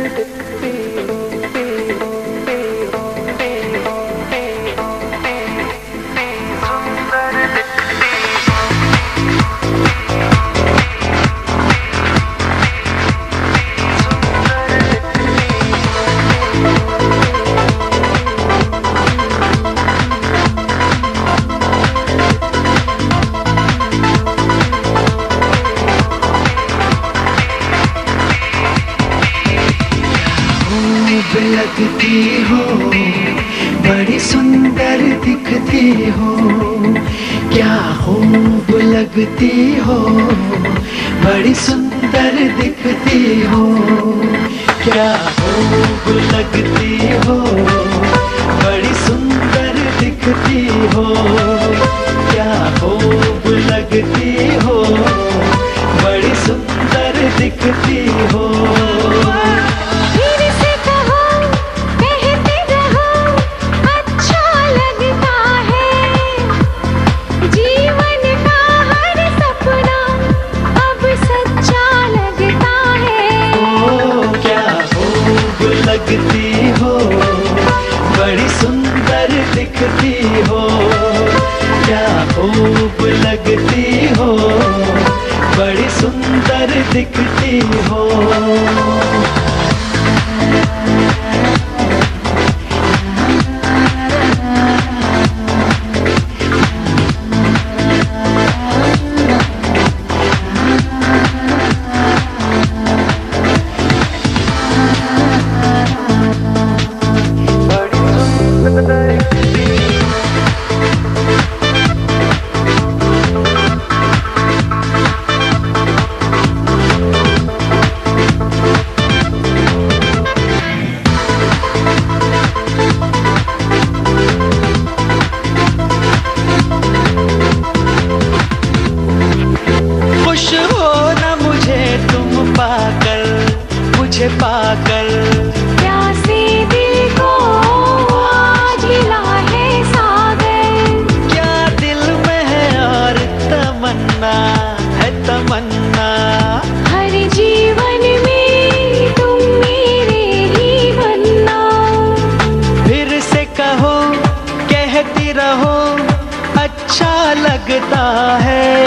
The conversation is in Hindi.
you. लगती हो, बड़ी सुंदर दिखती हो, क्या खूब लगती हो, बड़ी सुंदर दिखती हो, क्या खूब लगती हो, बड़ी सुंदर दिखती हो। दिखती हो क्या खूब लगती हो बड़ी सुंदर दिखती हो। मुझे पाकर प्यासे दिल को आज मिला है सागर। क्या दिल में है और तमन्ना? है तमन्ना। हर जीवन में तुम मेरे ही बनना। फिर से कहो कहती रहो अच्छा लगता है।